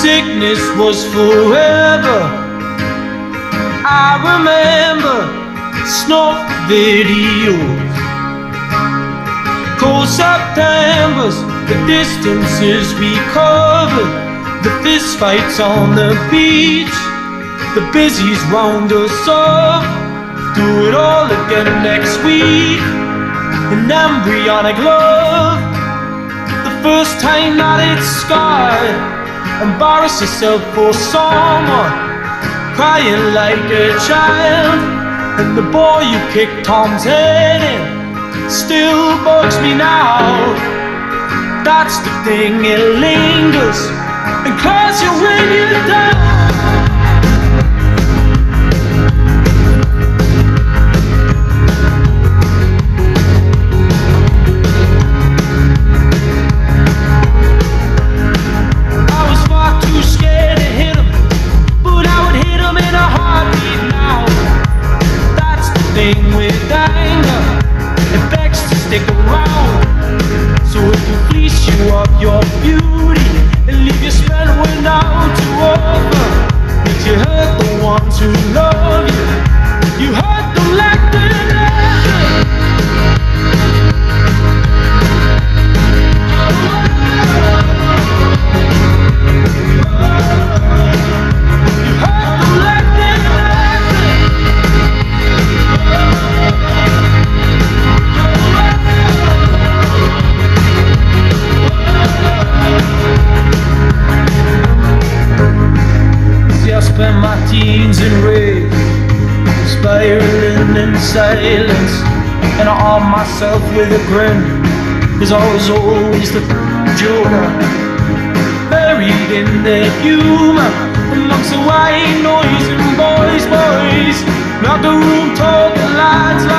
sickness was forever. I remember snuff videos. Cold September's, the distances we covered, the fist fights on the beach, the busies round us up. Do it all again next week. An embryonic love, the first time that it's scarred. Embarrass yourself for someone, crying like a child. And the boy you kicked Tom's head in still bugs me now. That's the thing, it lingers and claws you when you're down. Spiraling in silence, and I arm myself with a grin, cause I was always the Jonah, buried in their humor, amongst the white noise and boys, boys, not the room talking lines, lines,